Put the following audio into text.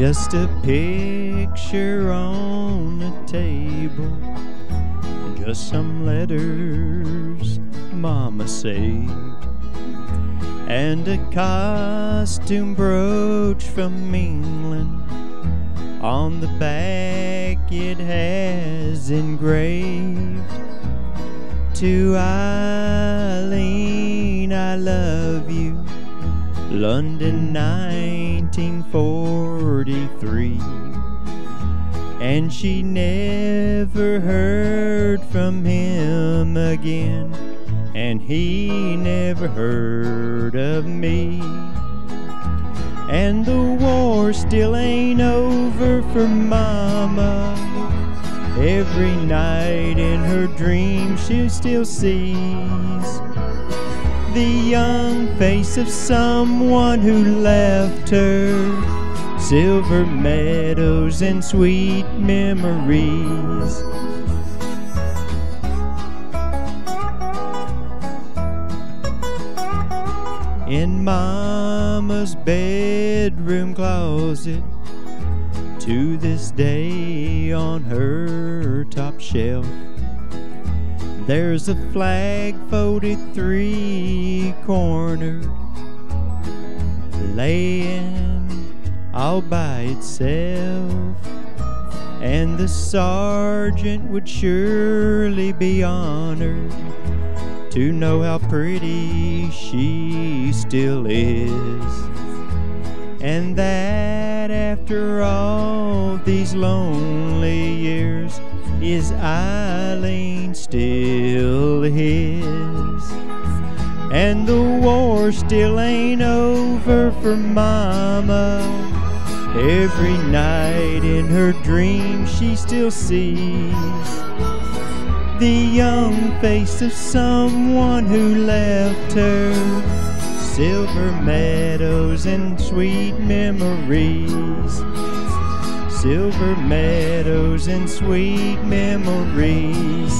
Just a picture on the table, just some letters Mama saved, and a costume brooch from England. On the back it has engraved to Eileen, I love you. London 1943. And she never heard from him again, and he never heard of me. And the war still ain't over for Mama. Every night in her dreams she still sees the young face of someone who left her silver medals and sweet memories. In Mama's bedroom closet, to this day on her top shelf there's a flag folded three cornered, laying all by itself. And the sergeant would surely be honored to know how pretty she still is. And that after all these lonely years, is Eileen still his? And the war still ain't over for Mama. Every night in her dreams she still sees the young face of someone who left her silver medals and sweet memories silver medals and sweet memories.